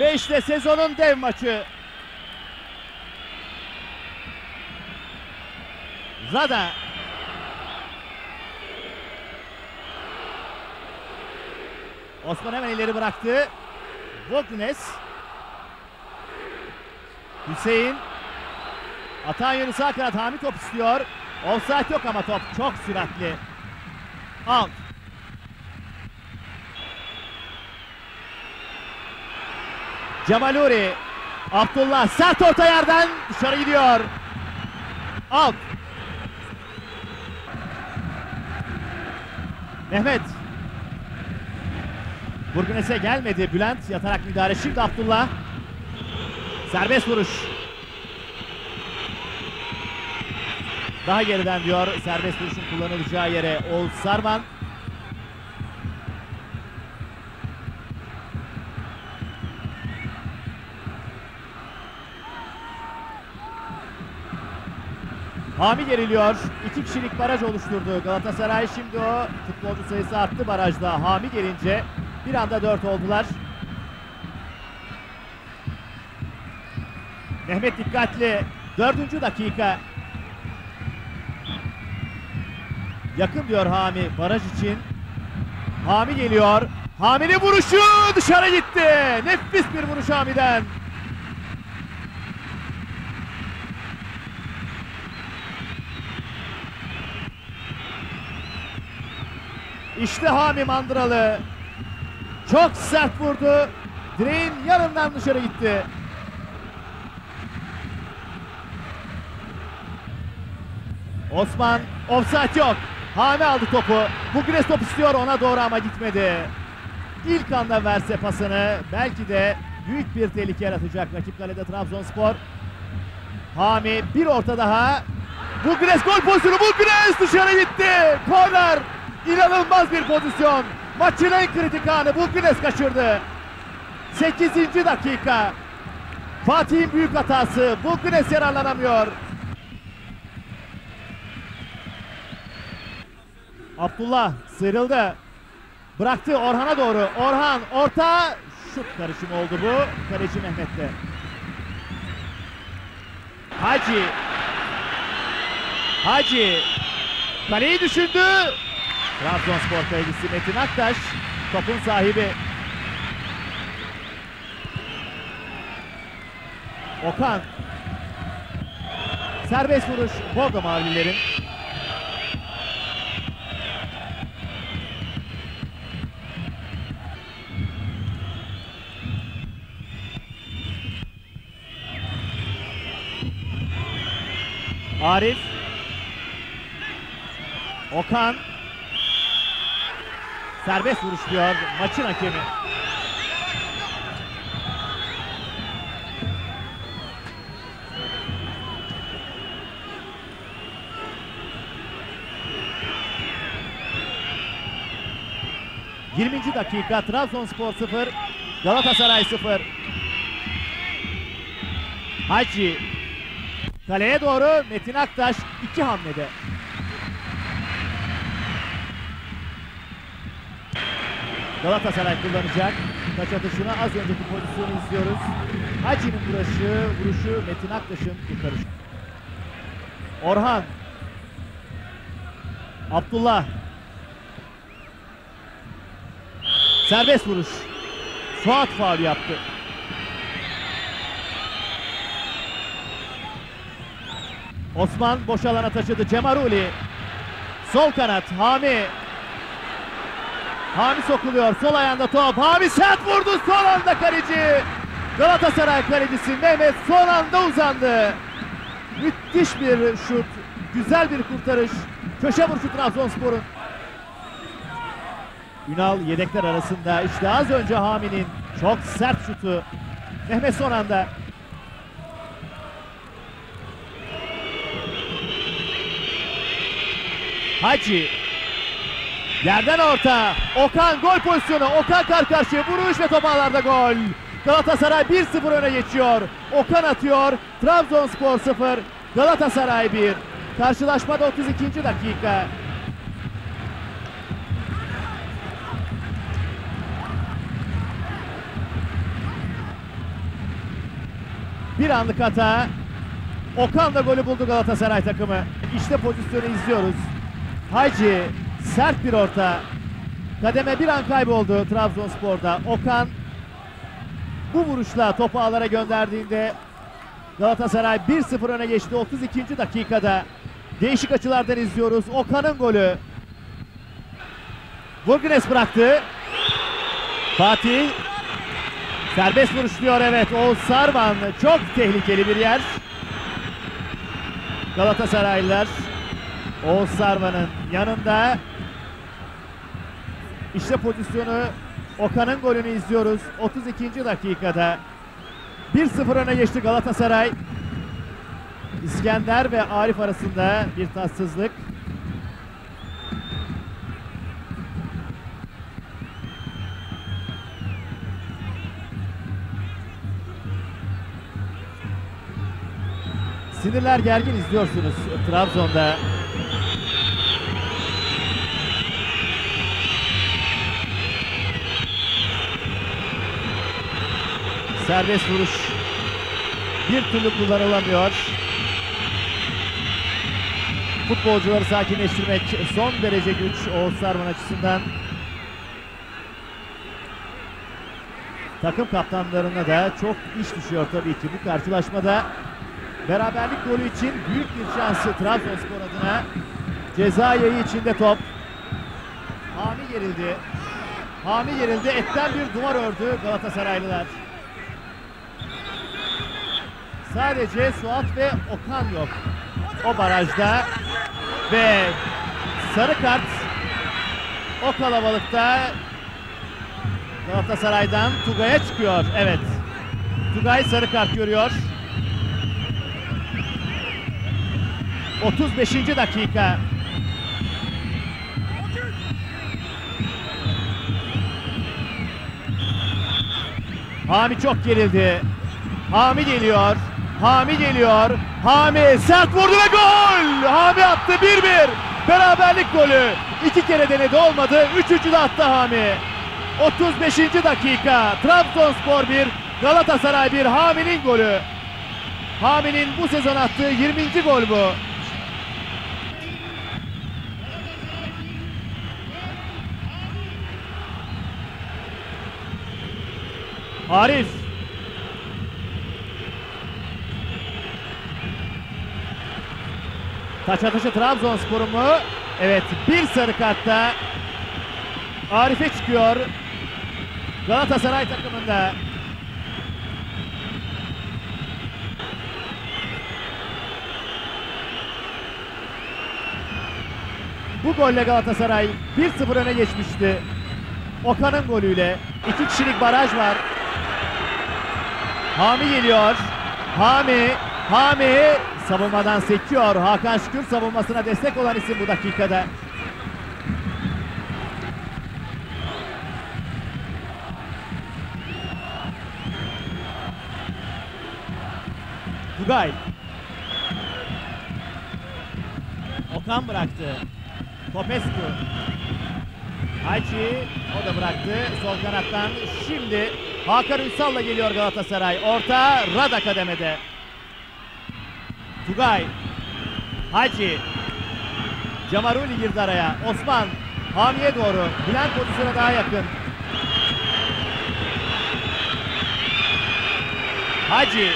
Ve işte sezonun dev maçı. Zada. Osman hemen ileri bıraktı. Vognes. Hüseyin. Atan yönü sağ kanat Hamit top istiyor. Offside yok ama top çok süratli. Out. Cemaluri. Abdullah sert orta yerden dışarı gidiyor. Out. Mehmet. Burgunes'e gelmedi. Bülent yatarak müdahale. Şimdi Abdullah. Serbest vuruş. Daha geriden diyor serbest vuruşun kullanılacağı yere Oğuz Sarman. Hami geriliyor. İki kişilik baraj oluşturdu. Galatasaray şimdi o futbolcu sayısı arttı barajda. Hami gelince bir anda dört oldular. Mehmet dikkatli. Dördüncü dakika. Yakın diyor Hami baraj için. Hami geliyor. Hami'nin vuruşu dışarı gitti. Nefis bir vuruş Hami'den. İşte Hami Mandıralı. Çok sert vurdu. Direğin yanından dışarı gitti. Osman offside yok. Hami aldı topu. Bugres top istiyor ona doğru ama gitmedi. İlk anda verse pasını belki de büyük bir tehlike yaratacak rakip kalede Trabzonspor. Hami bir orta daha. Bugres gol pozisyonu. Bugres dışarı gitti. Korner. İnanılmaz bir pozisyon. Maçın en kritik anı Bugres kaçırdı. 8. dakika. Fatih'in büyük hatası. Bugres yararlanamıyor. Abdullah sıyrıldı. Bıraktı Orhan'a doğru. Orhan orta şut karışımı oldu bu. Kaleci Mehmet'te. Hacı. Hacı. Kaleyi düşündü. Trabzonspor kalecisi Metin Aktaş. Topun sahibi. Okan. Serbest vuruş. Bordo Mavililerin. Arif. Okan. Serbest vuruş diyor maçın hakemi. ...20. dakika Trabzonspor 0... ...Galatasaray 0... Hacı... Kaleye doğru Metin Aktaş iki hamlede. Galatasaray kullanacak. Taç atışını az önceki pozisyonu izliyoruz. Hacı'nın vuruşu, vuruşu Metin Aktaş'ın kurtarışı. Orhan. Abdullah. Serbest vuruş. Suat faul yaptı. Osman boş alana taşıdı. Cemaruli. Sol kanat. Hami. Hami sokuluyor. Sol ayağında top. Hami sert vurdu. Son anda kaleci. Galatasaray kalecisi Mehmet son anda uzandı. Müthiş bir şut. Güzel bir kurtarış. Köşe vuruşu Trabzonspor'un. Ünal yedekler arasında. İşte az önce Hami'nin çok sert şutu. Mehmet son anda Hacı. Yerden orta. Okan gol pozisyonu. Okan kar karşıya vuruş ve top gol. Galatasaray 1-0 öne geçiyor. Okan atıyor. Trabzonspor 0. Galatasaray 1. Karşılaşmada 32. dakika. Bir anlık hata. Okan da golü buldu Galatasaray takımı. İşte pozisyonu izliyoruz. Hacı sert bir orta. Kademe bir an kayboldu Trabzonspor'da. Okan bu vuruşla topu ağlara gönderdiğinde Galatasaray 1-0 öne geçti 32. dakikada. Değişik açılardan izliyoruz. Okan'ın golü. Vurgines bıraktı. Fatih serbest vuruş diyor evet. Oğuz Sarman çok tehlikeli bir yer. Galatasaraylılar Oğuz Sarman'ın yanında işte pozisyonu Okan'ın golünü izliyoruz. 32. dakikada 1-0 öne geçti Galatasaray. İskender ve Arif arasında bir tatsızlık. Sinirler gergin izliyorsunuz Trabzon'da. Serbest vuruş bir türlü kullanılamıyor. Futbolcuları sakinleştirmek son derece güç Oğuz Sarman açısından. Takım kaptanlarına da çok iş düşüyor tabii ki bu karşılaşmada. Beraberlik golü için büyük bir şansı Trabzonspor adına. Ceza yayı içinde top. Hami gerildi. Hami gerildi. Etten bir duvar ördü Galatasaraylılar. Sadece Suat ve Okan yok. O barajda ve sarı kart o kalabalıkta Galatasaray'dan Tugay'a çıkıyor. Evet. Tugay sarı kart görüyor. 35. dakika. Hami çok gerildi. Hami geliyor. Hami geliyor. Hami sert vurdu ve gol! Hami attı 1-1. Beraberlik golü. İki kere denedi olmadı. Üçüncü de attı Hami. 35. dakika. Trabzonspor 1, Galatasaray 1. Hami'nin golü. Hami'nin bu sezon attığı 20. gol bu. Arif. Taç atışı Trabzonspor'un mu? Evet bir sarı kartta Arif'e çıkıyor. Galatasaray takımında. Bu golle Galatasaray 1-0 öne geçmişti. Okan'ın golüyle. iki kişilik baraj var. Hami geliyor. Hami, Hami savunmadan sekiyor. Hakan Şükür savunmasına destek olan isim bu dakikada. Tugay. Okan bıraktı. Popescu. Ayçi o da bıraktı. Sol kanattan şimdi Hakan Ünsal'la geliyor Galatasaray. Orta Rada kademede. Tugay. Hacı. Camaruli girdi araya. Osman. Hami'ye doğru. Bülent pozisyona daha yakın. Hacı.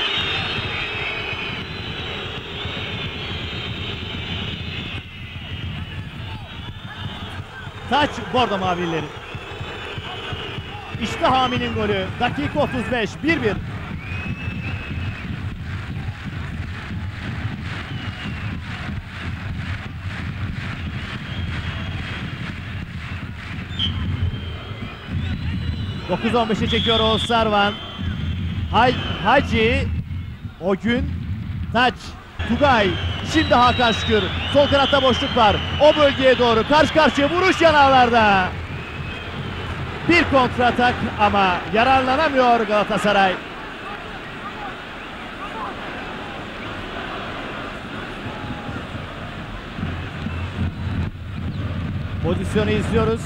Taç Bordo Mavilileri. İşte Hami'nin golü. Dakika 35. 1-1. Dokuz on beşe çekiyor Oğuz Sarvan. Hay Hacı. O gün Taç. Tugay. Şimdi Hakan Şükür. Sol kanatta boşluk var. O bölgeye doğru karşı karşıya vuruş yanağlarda. Bir kontratak ama yararlanamıyor Galatasaray. Pozisyonu izliyoruz.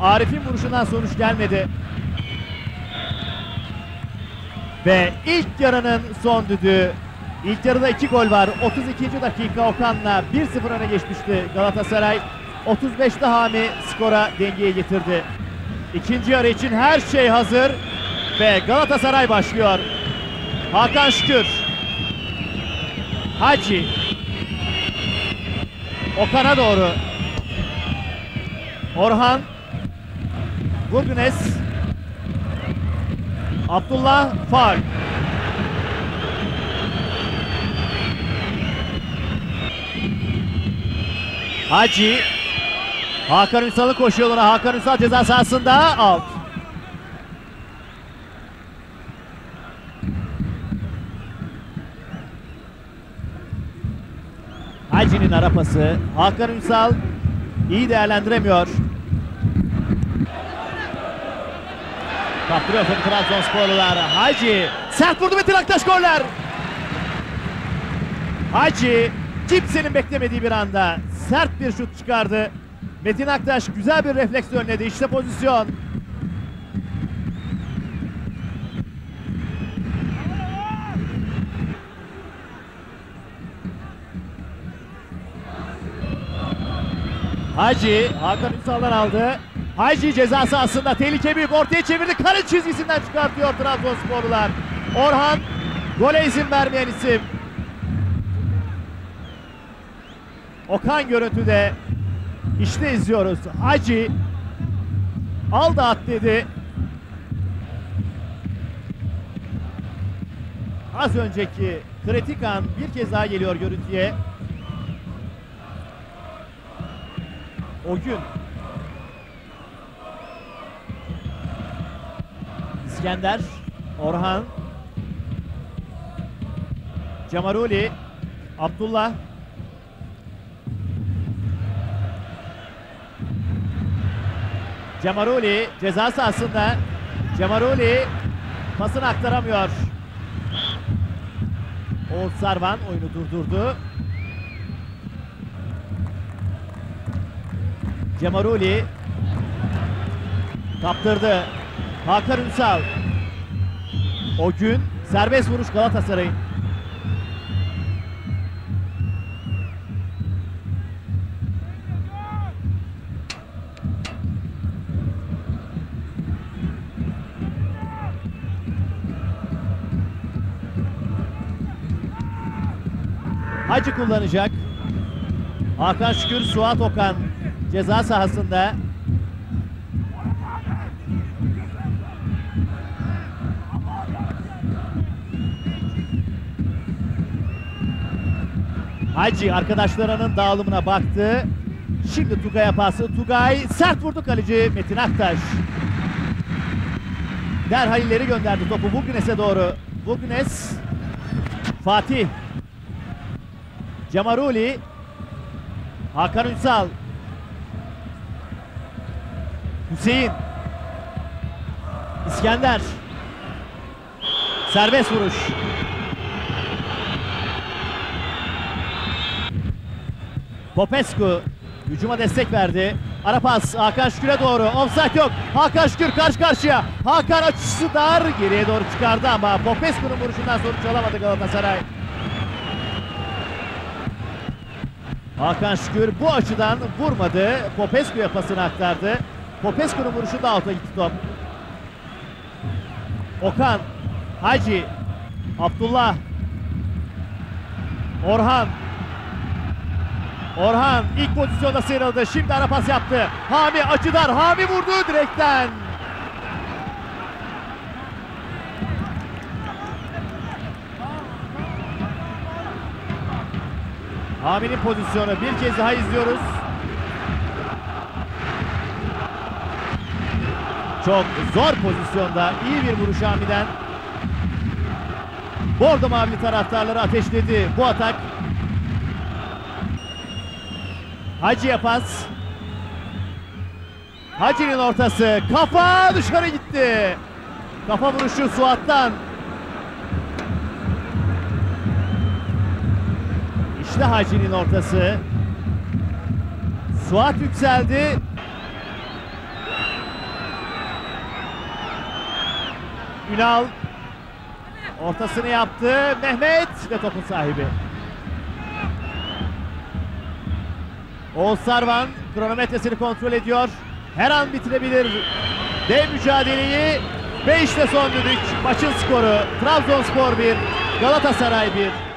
Arif'in vuruşundan sonuç gelmedi. Ve ilk yarının son düdüğü. İlk yarıda iki gol var. 32. dakika Okan'la 1-0 öne geçmişti Galatasaray. 35'te Hami skora dengeye getirdi. İkinci yarı için her şey hazır ve Galatasaray başlıyor. Hakan Şükür. Hacı. Okan'a doğru. Orhan. Vurgunes. Abdullah Fal. Hacı. Hakan Ünsal'ın koşu yoluna. Hakan Ünsal ceza sahasında. Out. Hacı'nin arapası. Hakan Ünsal iyi değerlendiremiyor. Kaptırıyor topu Trabzonsporlular. Hacı sert vurdu Metin Aktaş goller. Hacı kimsenin beklemediği bir anda sert bir şut çıkardı. Metin Aktaş güzel bir refleks önledi. İşte pozisyon. Hacı Hakan Ünsal'dan aldı. Hacı ceza sahasında tehlike büyük ortaya çevirdi. Kale çizgisinden çıkartıyor Trabzonsporlular. Orhan gole izin vermeyen isim. Okan görüntüde işte izliyoruz. Hacı aldı at dedi. Az önceki kritik an bir kez daha geliyor görüntüye. O gün İskender, Orhan, Camaruli, Abdullah, Camaruli ceza sahasında. Camaruli pasını aktaramıyor. Oğuz Sarvan oyunu durdurdu. Cemaruli kaptırdı. Hakan Ünsal. O gün serbest vuruş Galatasaray'ın. Hacı kullanacak. Hakan Şükür, Suat Okan ceza sahasında. Hacı arkadaşlarının dağılımına baktı. Şimdi Tugay'a pası. Tugay sert vurdu kaleci Metin Aktaş. Derhal ileri gönderdi topu Bugnes'e doğru. Bugnes Fatih Camaruli Hakan Ünsal Hüseyin İskender Serbest vuruş Popescu hücuma destek verdi. Ara pas Hakan Şükür'e doğru. Offside yok. Hakan Şükür karşı karşıya. Hakan açısı dar. Geriye doğru çıkardı ama Popescu'nun vuruşundan sonuç alamadı Galatasaray. Hakan Şükür bu açıdan vurmadı. Popescu'ya pasını aktardı. Popescu'nun vuruşu da alta gitti top. Okan, Hacı, Abdullah, Orhan. Orhan ilk pozisyonda sıyrıldı. Şimdi ara pas yaptı. Hami açıdan. Hami vurdu direkten. Hami'nin pozisyonu bir kez daha izliyoruz. Çok zor pozisyonda iyi bir vuruş Hami'den. Bordo Mavili taraftarları ateşledi bu atak. Hacı'ya pas. Hacı'nin ortası. Kafa dışarı gitti. Kafa vuruşu Suat'tan. İşte Hacı'nin ortası. Suat yükseldi. Ünal. Ortasını yaptı. Mehmet ve topun sahibi. Oğuz Sarvan kronometresini kontrol ediyor. Her an bitirebilir. Dev mücadeleyi 5 ile son düdük. Maçın skoru Trabzonspor 1, Galatasaray 1.